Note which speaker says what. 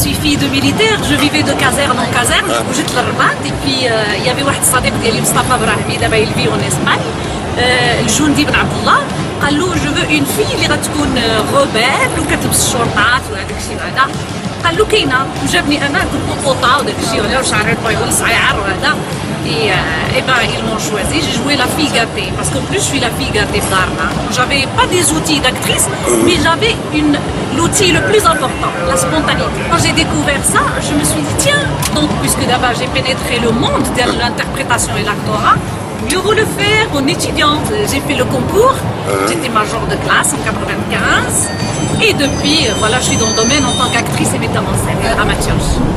Speaker 1: de militaire, je vivais de caserne en caserne, وجيت للرباط et puis euh, il y avait واحد صديق ديالي مصطفى براهمي دابا il vit en Espagne. آه، الجندي بن عبد الله قال له جو فو اون في اللي غتكون غوبال وكتلبس الشرطات وهذاك الشيء هذا قال له كاينة وجابني أنا كنت بوطه وداك الشيء ولا وشعري طويل صعير وهذا. Et, euh, et ben ils m'ont choisi, j'ai joué la fille gâtée parce qu'en plus je suis la fille gâtée Darna. J'avais pas des outils d'actrice, mais j'avais une l'outil le plus important, la spontanéité. Quand j'ai découvert ça, je me suis dit tiens, donc puisque d'abord j'ai pénétré le monde de l'interprétation et l'actorat, mieux vaut le faire en étudiante. J'ai fait le concours, j'étais major de classe en 95 et depuis euh, voilà, je suis dans le domaine en tant qu'actrice et metteur en scène amateur. Voilà.